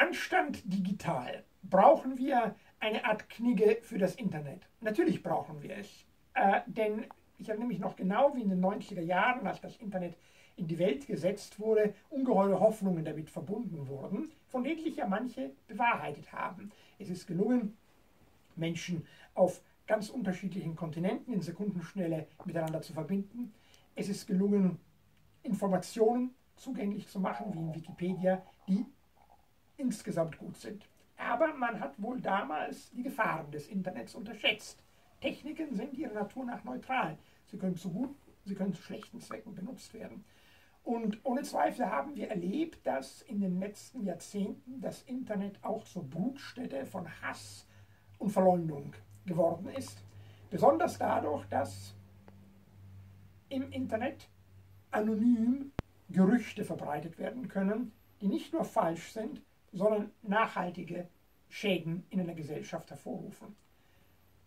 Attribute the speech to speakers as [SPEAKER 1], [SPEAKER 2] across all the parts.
[SPEAKER 1] Anstand digital. Brauchen wir eine Art Knigge für das Internet? Natürlich brauchen wir es. Äh, denn ich erinnere mich noch genau, wie in den 90er Jahren, als das Internet in die Welt gesetzt wurde, ungeheure Hoffnungen damit verbunden wurden, von denen sich ja manche bewahrheitet haben. Es ist gelungen, Menschen auf ganz unterschiedlichen Kontinenten in Sekundenschnelle miteinander zu verbinden. Es ist gelungen, Informationen zugänglich zu machen, wie in Wikipedia, die insgesamt gut sind. Aber man hat wohl damals die Gefahren des Internets unterschätzt. Techniken sind ihrer Natur nach neutral. Sie können zu guten, sie können zu schlechten Zwecken benutzt werden. Und ohne Zweifel haben wir erlebt, dass in den letzten Jahrzehnten das Internet auch zur Brutstätte von Hass und Verleumdung geworden ist. Besonders dadurch, dass im Internet anonym Gerüchte verbreitet werden können, die nicht nur falsch sind, sondern nachhaltige Schäden in einer Gesellschaft hervorrufen.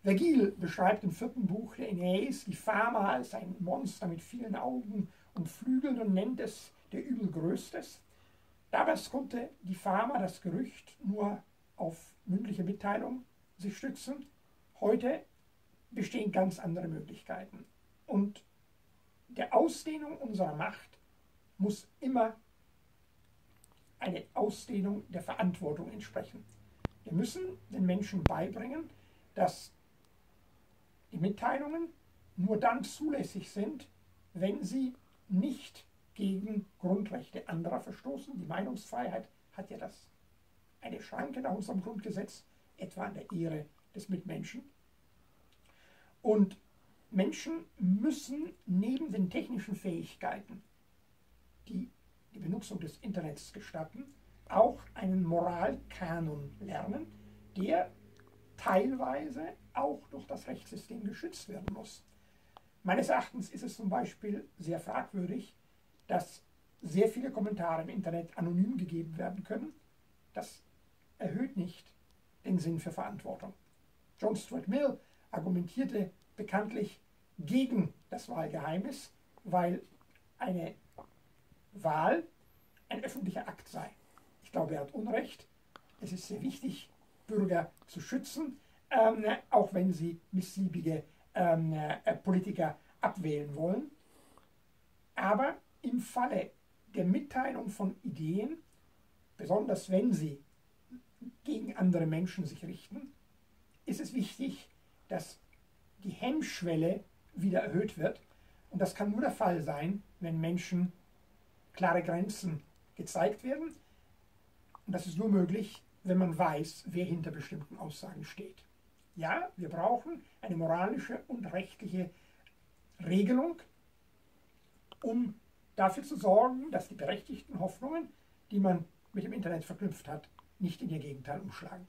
[SPEAKER 1] Vergil beschreibt im vierten Buch der Aeneis die Pharma als ein Monster mit vielen Augen und Flügeln und nennt es der Übelgrößtes. Damals konnte die Pharma das Gerücht nur auf mündliche Mitteilung sich stützen. Heute bestehen ganz andere Möglichkeiten. Und der Ausdehnung unserer Macht muss immer eine Ausdehnung der Verantwortung entsprechen. Wir müssen den Menschen beibringen, dass die Mitteilungen nur dann zulässig sind, wenn sie nicht gegen Grundrechte anderer verstoßen. Die Meinungsfreiheit hat ja das eine Schranke nach unserem Grundgesetz, etwa an der Ehre des Mitmenschen. Und Menschen müssen neben den technischen Fähigkeiten, die die Benutzung des Internets gestatten, auch einen Moralkanon lernen, der teilweise auch durch das Rechtssystem geschützt werden muss. Meines Erachtens ist es zum Beispiel sehr fragwürdig, dass sehr viele Kommentare im Internet anonym gegeben werden können. Das erhöht nicht den Sinn für Verantwortung. John Stuart Mill argumentierte bekanntlich gegen das Wahlgeheimnis, weil eine Wahl ein öffentlicher Akt sei. Ich glaube, er hat Unrecht. Es ist sehr wichtig, Bürger zu schützen, ähm, auch wenn sie missliebige ähm, äh, Politiker abwählen wollen. Aber im Falle der Mitteilung von Ideen, besonders wenn sie gegen andere Menschen sich richten, ist es wichtig, dass die Hemmschwelle wieder erhöht wird. Und das kann nur der Fall sein, wenn Menschen klare Grenzen gezeigt werden. Und das ist nur möglich, wenn man weiß, wer hinter bestimmten Aussagen steht. Ja, wir brauchen eine moralische und rechtliche Regelung, um dafür zu sorgen, dass die berechtigten Hoffnungen, die man mit dem Internet verknüpft hat, nicht in ihr Gegenteil umschlagen.